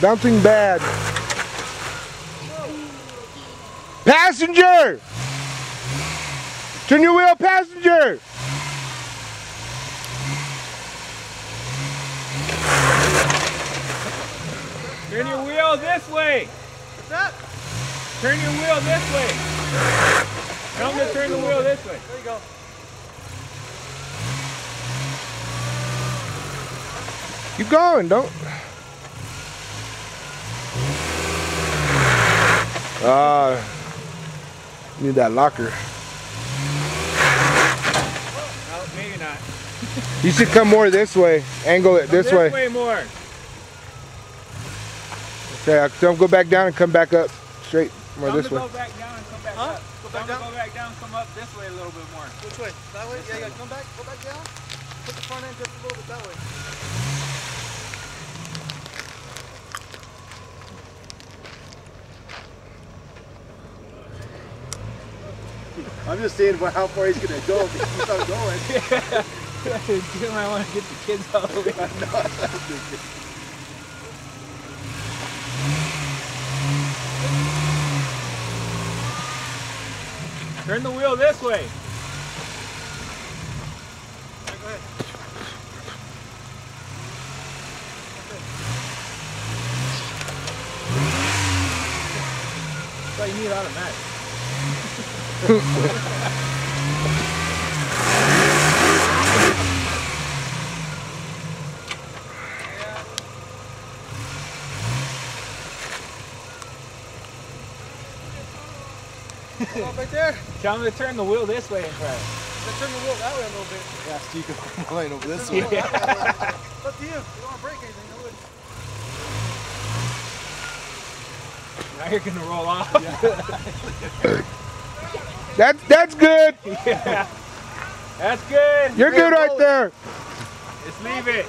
Bouncing bad. Passenger! Turn your wheel, passenger! Turn your wheel this way. What's that? Turn your wheel this way. Tell him to turn the wheel this way. There you go. Keep going, don't. Ah, need that locker. No, maybe not. You should come more this way. Angle it this, way. this way. way more. Okay, I'll- don't go back down and come back up straight. More Tell this way. go back down and come back Huh? up. Go back down? go back down, come up this way a little bit more. Which way? That way? Yeah, yeah. Come back. Go back down. Put the front end just a little bit that way. I'm just saying about how far he's gonna go if he keeps on going. you might want to get the kids out of the way. Turn the wheel this way. Go ahead. That's why you need automatic. Come on, right there. Tell him to turn the wheel this way and try it. Then turn the wheel that way a little bit. Yeah, so you can come line over this way. the wheel. It's up to you. You don't want to break anything. do it. Now you're gonna roll off. That's that's good. yeah. That's good. You're good right there. Just leave it.